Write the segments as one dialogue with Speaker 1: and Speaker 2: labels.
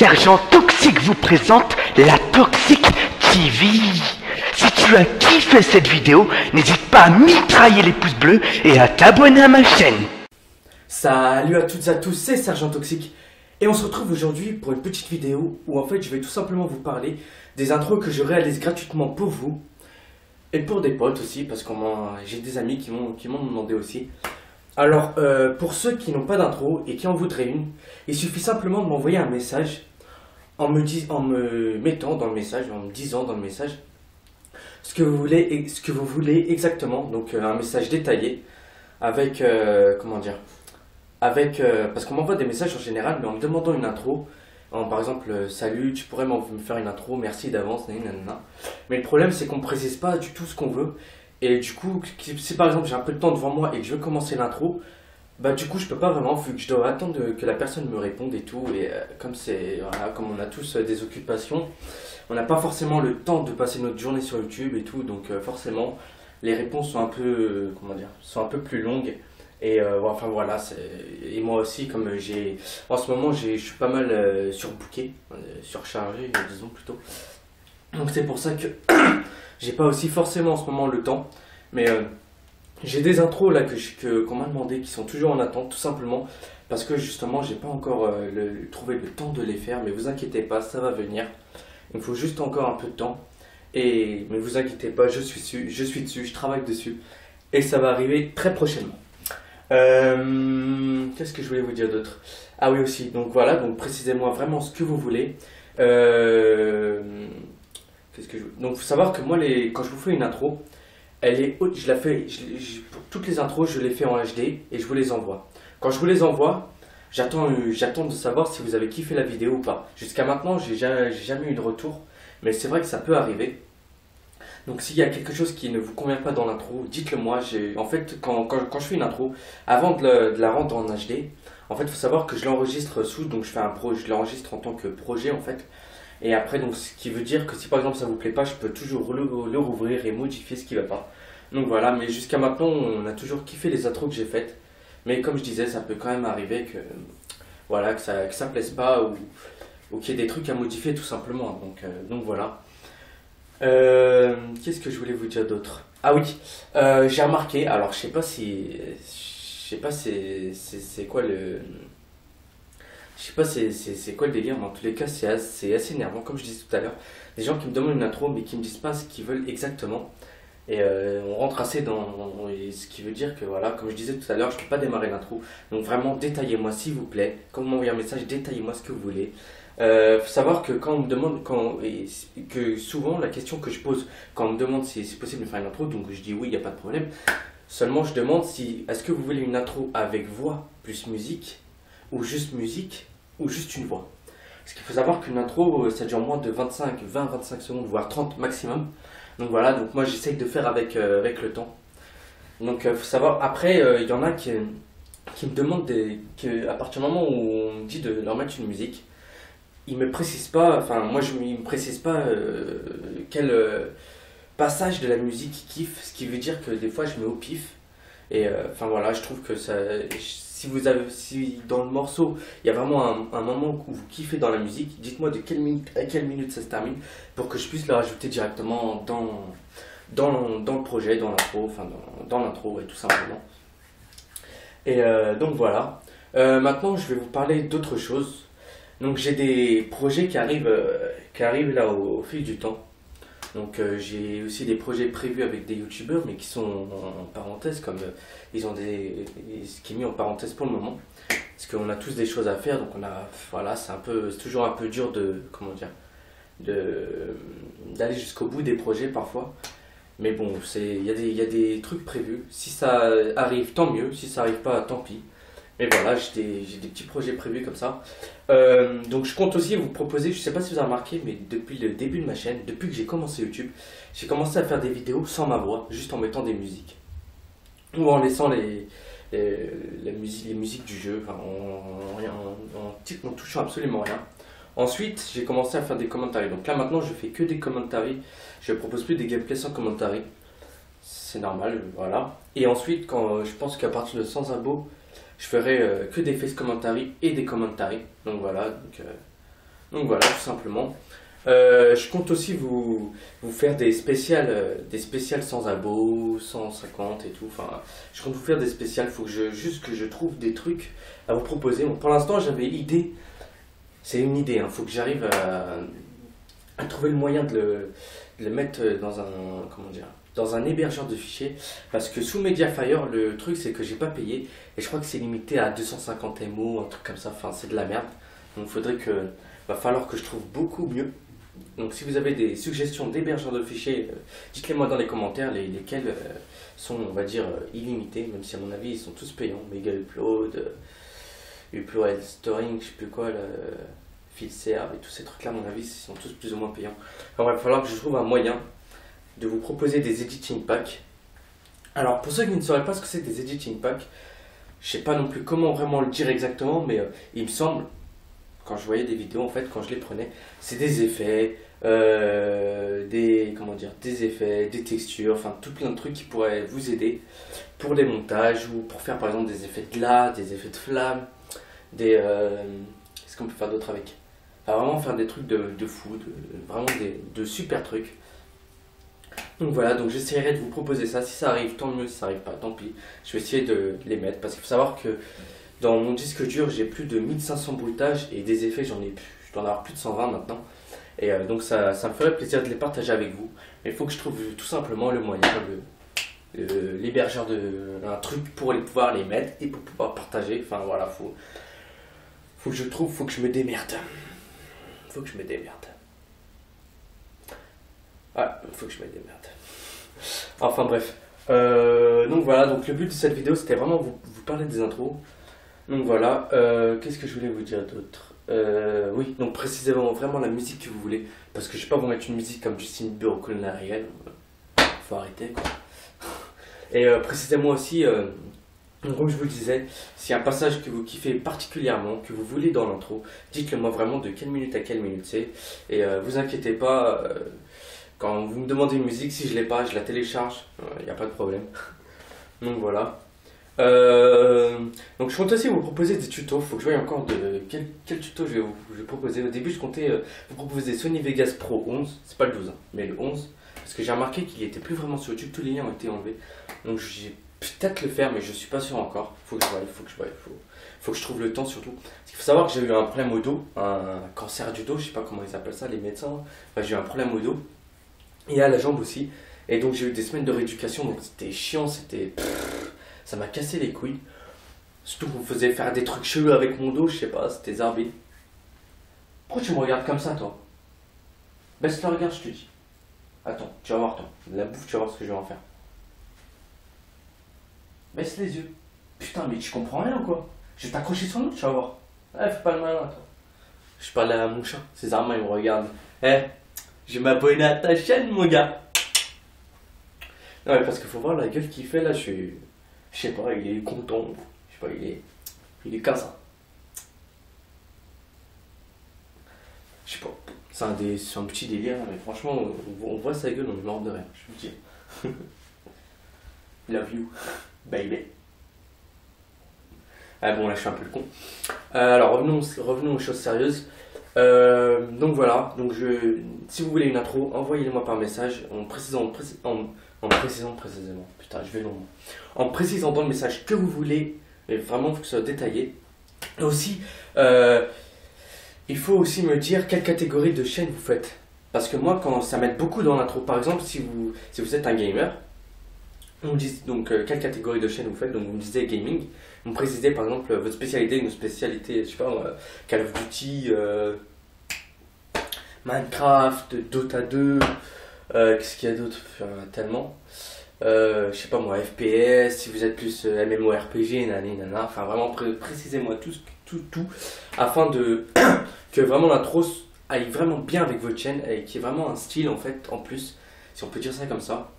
Speaker 1: Sergent Toxique vous présente la Toxic TV. Si tu as kiffé cette vidéo, n'hésite pas à mitrailler les pouces bleus et à t'abonner à ma chaîne.
Speaker 2: Salut à toutes et à tous, c'est Sergent Toxique et on se retrouve aujourd'hui pour une petite vidéo où en fait je vais tout simplement vous parler des intros que je réalise gratuitement pour vous et pour des potes aussi parce que j'ai des amis qui m'ont demandé aussi. Alors euh, pour ceux qui n'ont pas d'intro et qui en voudraient une, il suffit simplement de m'envoyer un message en me, en me mettant dans le message, en me disant dans le message ce que vous voulez, ce que vous voulez exactement, donc euh, un message détaillé avec, euh, comment dire, avec, euh, parce qu'on m'envoie des messages en général, mais en me demandant une intro, en, par exemple, salut, tu pourrais me faire une intro, merci d'avance, nanana. Mais le problème, c'est qu'on ne précise pas du tout ce qu'on veut. Et du coup, si par exemple j'ai un peu de temps devant moi et que je veux commencer l'intro, bah du coup je peux pas vraiment vu que je dois attendre que la personne me réponde et tout et euh, comme c'est voilà, comme on a tous des occupations on n'a pas forcément le temps de passer notre journée sur YouTube et tout donc forcément les réponses sont un peu comment dire sont un peu plus longues et euh, enfin voilà, et moi aussi, comme j'ai. En ce moment, je suis pas mal euh, surbooké, euh, surchargé, disons plutôt. Donc c'est pour ça que j'ai pas aussi forcément en ce moment le temps. Mais j'ai des intros là que qu'on m'a demandé qui sont toujours en attente, tout simplement parce que justement, j'ai pas encore trouvé le temps de les faire. Mais vous inquiétez pas, ça va venir. Il faut juste encore un peu de temps. Et mais vous inquiétez pas, je suis dessus, je suis dessus, je travaille dessus. Et ça va arriver très prochainement. Euh, qu'est-ce que je voulais vous dire d'autre? Ah oui aussi, donc voilà, donc précisez-moi vraiment ce que vous voulez. Euh, qu'est-ce que. Donc faut savoir que moi, les... quand je vous fais une intro, elle est haute, je la fais, pour toutes les intros, je les fais en HD et je vous les envoie. Quand je vous les envoie, j'attends, j'attends de savoir si vous avez kiffé la vidéo ou pas. Jusqu'à maintenant, j'ai jamais, jamais eu de retour, mais c'est vrai que ça peut arriver. Donc s'il y a quelque chose qui ne vous convient pas dans l'intro, dites-le moi. En fait, quand, quand, je fais une intro, avant de, la rendre en HD, en fait, il faut savoir que je l'enregistre sous, donc je fais un pro, je l'enregistre en tant que projet en fait. Et après, donc, ce qui veut dire que si par exemple ça vous plaît pas, je peux toujours le, rouvrir et modifier ce qui va pas. Donc voilà, mais jusqu'à maintenant, on a toujours kiffé les intros que j'ai faites. Mais comme je disais, ça peut quand même arriver que, voilà, que ça, que ça plaise pas ou, ou qu'il y ait des trucs à modifier tout simplement. Donc, euh, donc voilà. Euh, qu'est-ce que je voulais vous dire d'autre? Ah oui, euh, j'ai remarqué, alors je sais pas si. Je sais pas c'est c'est quoi le. Je sais pas c'est quoi le délire, mais en tous les cas c'est assez, assez énervant, comme je disais tout à l'heure. Des gens qui me demandent une intro mais qui me disent pas ce qu'ils veulent exactement. Et euh, on rentre assez dans, ce qui veut dire que voilà, comme je disais tout à l'heure, je ne peux pas démarrer l'intro. Donc vraiment, détaillez-moi s'il vous plaît. Quand vous m'envoyez un message, détaillez-moi ce que vous voulez. Euh, faut savoir que quand on me demande, quand, que souvent la question que je pose quand on me demande si c'est possible de faire une intro, donc je dis oui, il n'y a pas de problème. Seulement je demande si est-ce que vous voulez une intro avec voix plus musique, ou juste musique, ou juste une voix. Parce qu'il faut savoir qu'une intro, ça dure moins de 25, 20, 25 secondes, voire 30 maximum. Donc voilà, donc moi j'essaye de faire avec, euh, avec le temps. Donc il euh, faut savoir, après il y en a qui, qui me demandent des, que, à partir du moment où on me dit de leur mettre une musique, il me précise pas, enfin moi je me précise pas euh, quel euh, passage de la musique il kiffe, ce qui veut dire que des fois je mets au pif. Et euh, enfin voilà, je trouve que ça, si vous avez, si dans le morceau il y a vraiment un, moment où vous kiffez dans la musique, dites-moi de quelle minute à quelle minute ça se termine pour que je puisse le rajouter directement dans dans, dans le projet, dans l'intro, enfin dans, dans l'intro et tout simplement. Et donc voilà. maintenant je vais vous parler d'autre chose. Donc j'ai des projets qui arrivent, euh, qui arrivent là au, fil du temps. Donc euh, j'ai aussi des projets prévus avec des youtubeurs mais qui sont en, parenthèse comme euh, ils ont des ce qui est mis en parenthèse pour le moment. Parce qu'on a tous des choses à faire donc on a voilà c'est un peu toujours un peu dur de comment dire de d'aller jusqu'au bout des projets parfois. Mais bon il y a des y a des trucs prévus. Si ça arrive tant mieux. Si ça arrive pas tant pis mais voilà, j'ai des, petits projets prévus comme ça. Euh, donc je compte aussi vous proposer, je ne sais pas si vous avez remarqué, mais depuis le début de ma chaîne, depuis que j'ai commencé YouTube, j'ai commencé à faire des vidéos sans ma voix, juste en mettant des musiques. Ou en laissant les, les, musique, les musiques du jeu, enfin, en, en, touchant absolument rien. Ensuite, j'ai commencé à faire des commentaires. Donc là maintenant, je fais que des commentaires. Je propose plus des gameplays sans commentaires. C'est normal, voilà. Et ensuite, quand je pense qu'à partir de 100 abos, je ferai euh, que des face commentary et des commentaries. Donc voilà, donc, euh, Donc voilà, tout simplement. Euh, je compte aussi vous, vous faire des spéciales, des spéciales sans abos, 150 et tout. Enfin, je compte vous faire des spéciales. Faut que je, juste que je trouve des trucs à vous proposer. Pour l'instant, j'avais idée. C'est une idée. Il faut que j'arrive à, trouver le moyen de le mettre dans un, comment dire, dans un hébergeur de fichiers. Parce que sous Mediafire, le truc c'est que j'ai pas payé et je crois que c'est limité à 250 MO, un truc comme ça. Enfin, c'est de la merde. Donc, il faudrait que, va falloir que je trouve beaucoup mieux. Donc si vous avez des suggestions d'hébergeurs de fichiers, euh, dites-les moi dans les commentaires, les, lesquels euh, sont, on va dire, euh, illimités, même si à mon avis ils sont tous payants. Mega Upload, Upload Storing, je sais plus quoi, le FilServe et tous ces trucs-là, à mon avis, ils sont tous plus ou moins payants. Il va falloir que je trouve un moyen de vous proposer des editing packs. Alors pour ceux qui ne sauraient pas ce que c'est des editing packs, je sais pas non plus comment vraiment le dire exactement, mais euh, il me semble, quand je voyais des vidéos, en fait, quand je les prenais, c'est des effets, euh, des comment dire, des effets, des textures, enfin tout plein de trucs qui pourraient vous aider pour des montages ou pour faire par exemple des effets de glace, des effets de flamme, des euh, qu'est-ce qu'on peut faire d'autre avec? Enfin, vraiment faire des trucs de, de fou, de, vraiment des, de super trucs. Donc voilà, donc j'essaierai de vous proposer ça. Si ça arrive, tant mieux. Si ça arrive pas, tant pis. Je vais essayer de les mettre parce qu'il faut savoir que dans mon disque dur, j'ai plus de 1500 bruitages et des effets, j'en ai plus. Je dois en avoir plus de 120 maintenant. Et euh, donc ça, ça me ferait plaisir de les partager avec vous. Mais il faut que je trouve tout simplement le moyen, le- l'hébergeur de un truc pour pouvoir les mettre et pour pouvoir partager. Enfin voilà, faut, faut que je trouve, faut que je me démerde. Faut que je me démerde. Ah, faut que je me démerde. Enfin bref. Euh, donc voilà, donc le but de cette vidéo c'était vraiment vous, parler des intros. Donc voilà, euh, qu'est-ce que je voulais vous dire d'autre? Euh, Oui, donc précisément vraiment la musique que vous voulez. Parce que je vais pas vous mettre une musique comme Justin Bieber ou Colin Ariel. Faut arrêter quoi. Et précisément aussi, comme je vous le disais, s'il y a un passage que vous kiffez particulièrement, que vous voulez dans l'intro, dites-le moi vraiment de quelle minute à quelle minute c'est. Et vous inquiétez pas, quand vous me demandez une musique, si je l'ai pas, je la télécharge, il n'y a pas de problème. donc voilà. Euh, donc je compte aussi vous proposer des tutos, faut que je voie encore de quel, quel tuto je vais vous proposer. Au début je comptais euh, vous proposer Sony Vegas Pro 11, c'est pas le 12, hein, mais le 11, parce que j'ai remarqué qu'il était plus vraiment sur YouTube, tous les liens ont été enlevés. Donc j'ai peut-être le faire, mais je suis pas sûr encore. Faut que je voie, faut que je voie, faut, faut que je trouve le temps surtout. Parce qu'il faut savoir que j'ai eu un problème au dos, un cancer du dos, je sais pas comment ils appellent ça, les médecins. J'ai eu un problème au dos et à la jambe aussi. Et donc j'ai eu des semaines de rééducation, donc c'était chiant, c'était. Ça m'a cassé les couilles. Surtout qu'on me faisait faire des trucs chelous avec mon dos, je sais pas, c'était zarbi. Pourquoi tu me regardes comme ça, toi? Baisse le regard, je te dis. Attends, tu vas voir, toi. La bouffe, tu vas voir ce que je vais en faire. Baisse les yeux. Putain, mais tu comprends rien ou quoi Je vais t'accrocher sur nous, tu vas voir. Eh, fais pas le malin, toi. Je parle à mon chat. Ces armes, il me regarde. Eh, je vais m'abonner à ta chaîne, mon gars. Non, mais parce qu'il faut voir la gueule qu'il fait là, je suis. Je sais pas, il est content. Je sais pas, il est. Il est comme ça. Je sais pas. C'est un, des... un petit délire, mais franchement, on, voit sa gueule, on est mort de rire, je vous dis. Love you, baby. Ah bon, là je suis un peu le con. Euh, alors revenons, revenons aux choses sérieuses. Euh, donc voilà, donc je, si vous voulez une intro, envoyez-le-moi par message en précisant, en, précis- en, en précisant précisément. Putain, je vais long. En précisant dans le message que vous voulez, mais vraiment, faut que ce soit détaillé. Et aussi, euh, il faut aussi me dire quelle catégorie de chaîne vous faites. Parce que moi, quand ça m'aide beaucoup dans l'intro, par exemple, si vous, si vous êtes un gamer, on me dit donc euh, quelle catégorie de chaîne vous faites, donc vous me disiez gaming, vous me précisez par exemple votre spécialité, une spécialité, je sais pas, moi, Call of Duty, euh, Minecraft, Dota 2, euh, qu'est-ce qu'il y a d'autre? Tellement. Euh, je sais pas moi, FPS, si vous êtes plus euh, MMORPG, nani, nana, enfin vraiment pré- précisez-moi tout, tout, tout, afin de que vraiment l'intro aille vraiment bien avec votre chaîne et qu'il y ait vraiment un style en fait en plus, si on peut dire ça comme ça.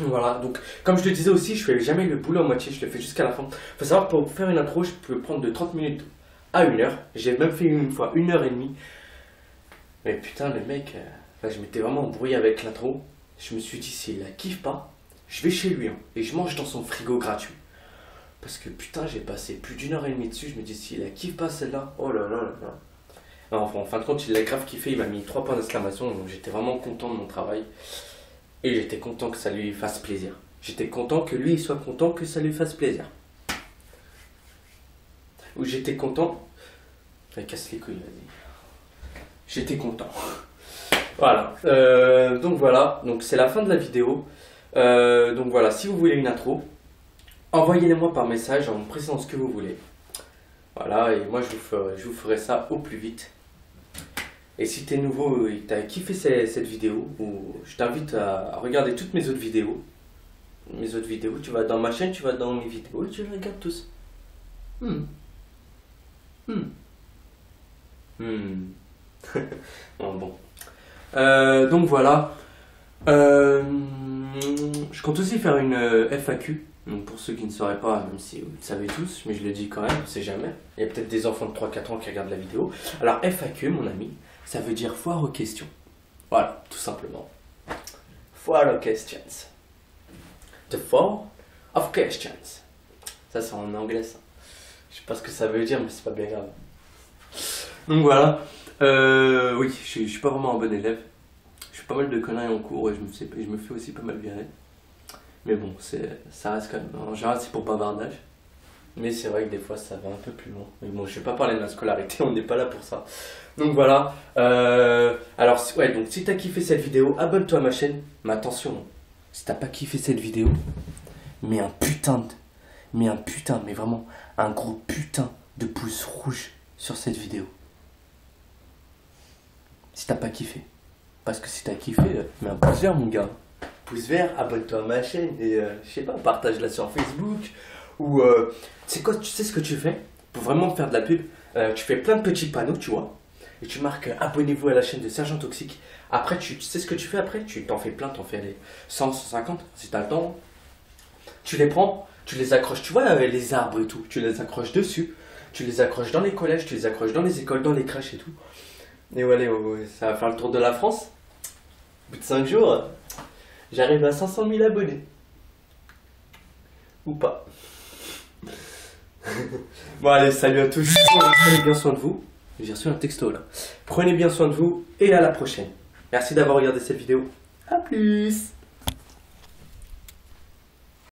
Speaker 2: Voilà, donc comme je te disais aussi, je fais jamais le boulot à moitié, je le fais jusqu'à la fin. Faut savoir pour faire une intro, je peux prendre de 30 minutes à une heure. J'ai même fait une fois une heure et demie. Mais putain, le mec, euh, enfin, je m'étais vraiment embrouillé avec l'intro. Je me suis dit, s'il la kiffe pas, je vais chez lui hein, et je mange dans son frigo gratuit. Parce que putain, j'ai passé plus d'une heure et demie dessus. Je me dis, s'il la kiffe pas celle-là, oh là là là là. Enfin, en fin de compte, il a grave kiffé, il m'a mis trois points d'exclamation, donc j'étais vraiment content de mon travail. Et j'étais content que ça lui fasse plaisir. J'étais content que lui soit content que ça lui fasse plaisir. Ou j'étais content. Casse les couilles, vas-y. J'étais content. Voilà. Euh, donc voilà. Donc c'est la fin de la vidéo. Euh, donc voilà. Si vous voulez une intro, envoyez-les-moi par message en me précisant ce que vous voulez. Voilà. Et moi je vous ferai, je vous ferai ça au plus vite. Et si tu es nouveau et que tu as kiffé cette vidéo, je t'invite à regarder toutes mes autres vidéos. Mes autres vidéos, tu vas dans ma chaîne, tu vas dans mes vidéos et tu les regardes tous. Hmm. Hmm. Hmm. bon. Euh, donc voilà. Euh, je compte aussi faire une euh, FAQ. Donc pour ceux qui ne sauraient pas, même si vous le savez tous, mais je le dis quand même, c'est jamais. Il y a peut-être des enfants de 3-4 ans qui regardent la vidéo. Alors FAQ, mon ami, ça veut dire foire aux questions. Voilà, tout simplement. Foire aux questions. The four of questions. Ça, c'est en anglais, ça. Je sais pas ce que ça veut dire, mais c'est pas bien grave. Donc voilà. Euh, oui, je, suis pas vraiment un bon élève. Je fais pas mal de conneries en cours et je me, fais, je me fais aussi pas mal virer. Mais bon, ça reste quand même. En général, c'est pour bavardage. Mais c'est vrai que des fois, ça va un peu plus loin. Mais bon, je vais pas parler de la scolarité, on n'est pas là pour ça. Donc voilà. Euh, alors, ouais, donc si t'as kiffé cette vidéo, abonne-toi à ma chaîne. Mais attention, si t'as pas kiffé cette vidéo, mets un putain de. Mets un putain, mais vraiment, un gros putain de pouce rouge sur cette vidéo. Si t'as pas kiffé. Parce que si t'as kiffé, euh, mets un pouce vert, mon gars. Pouce vert, abonne-toi à ma chaîne et euh, je sais pas, partage-la sur Facebook. Ou euh, tu sais quoi, tu sais ce que tu fais? Pour vraiment faire de la pub Tu fais plein de petits panneaux, tu vois et tu marques abonnez-vous à la chaîne de Sergent Toxique. Après, tu, sais ce que tu fais après? Tu t'en fais plein, t'en fais les 100, 150 si t'as le temps. Tu les prends, tu les accroches, tu vois euh, les arbres et tout, tu les accroches dessus, tu les accroches dans les collèges, tu les accroches dans les écoles, dans les crèches et tout. Et voilà, ça va faire le tour de la France. Au bout de 5 jours, j'arrive à 500 000 abonnés. Ou pas. bon allez, salut à tous, prenez bien soin de vous. J'ai reçu un texto là. Prenez bien soin de vous et à la prochaine. Merci d'avoir regardé cette vidéo. A plus